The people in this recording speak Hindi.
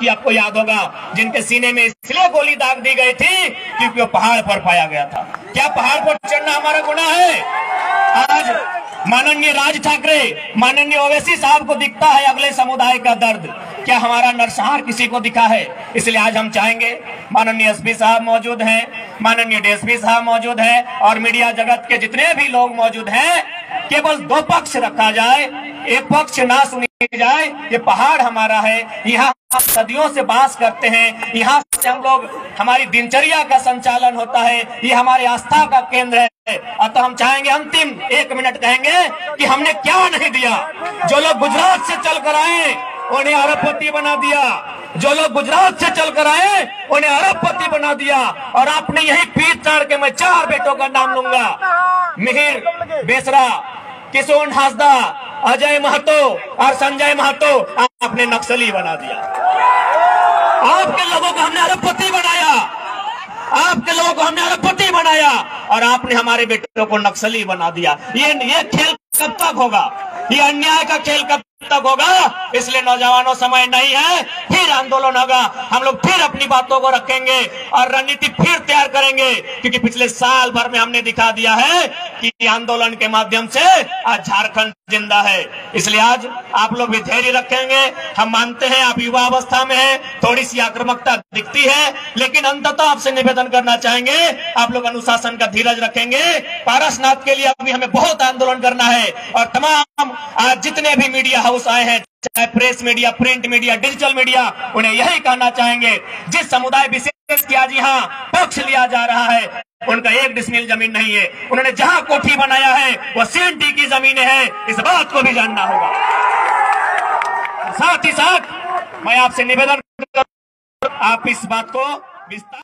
की आपको याद होगा, जिनके सीने में इसलिए गोली दाग दी गई थी क्योंकि वो पहाड़ पर पाया गया था। क्या पहाड़ पर चढ़ना हमारा गुना है? आज माननीय राज ठाकरे, माननीय ओवैसी साहब को दिखता है अगले समुदाय का दर्द। क्या हमारा नरसंहार किसी को दिखा है? इसलिए आज हम चाहेंगे, माननीय एसपी साहब मौजूद हैं, माननीय डीएसपी साहब मौजूद हैं, और मीडिया जगत के जितने भी लोग मौजूद हैं केवल दो पक्ष रखा जाए। एक पक्ष ना सुनी जाए, ये पहाड़ हमारा है। यहाँ सदियों से बास करते हैं। यहाँ से हम लोग, हमारी दिनचर्या का संचालन होता है। ये हमारे आस्था का केंद्र है। अब तो हम चाहेंगे अंतिम एक मिनट कहेंगे कि हमने क्या नहीं दिया। जो लोग गुजरात से चल कर आए, उन्हें अरबपति बना दिया। जो लोग गुजरात से चलकर आए, उन्हें अरबपति बना दिया और आपने यही पीठ चाड़ के मैं चार बेटों का नाम लूँगा। मिहिर, बेसरा, किशोर, हासदा, अजय महतो और संजय महतो, आपने नक्सली बना दिया। आपके लोगों को हमने अरबपति बनाया। आपके लोगों को हमने अरबपति बनाया और आपने हमारे बेटों को नक्सली बना दिया। ये ये खेल कब तक होगा? ये अन्याय का खेल कब तक होगा। इसलिए नौजवानों, समय नहीं है। फिर आंदोलन होगा। हम लोग फिर अपनी बातों को रखेंगे और रणनीति फिर तैयार करेंगे। क्योंकि पिछले साल भर में हमने दिखा दिया है कि आंदोलन के माध्यम से आज झारखंड ज़िंदा है। इसलिए आज आप लोग भी धैर्य रखेंगे। हम मानते हैं आप युवा अवस्था में हैं, थोड़ी सी आक्रामकता दिखती है, लेकिन अंततः आपसे निवेदन करना चाहेंगे, आप लोग अनुशासन का धीरज रखेंगे। पारसनाथ के लिए अभी हमें बहुत आंदोलन करना है और तमाम आज जितने भी मीडिया हाउस आए हैं, चाहे press media, print media, digital media, उन्हें यही कहना चाहेंगे, जिस समुदाय विशेष की आज यहाँ पक्ष लिया जा रहा है, उनका एक डिस्मिल ज़मीन नहीं है। उन्होंने जहाँ कोठी बनाया है, वो सीएनटी की ज़मीन है, इस बात को भी जानना होगा। साथ ही साथ, मैं आपसे निवेदन आप इस बात को विस्तार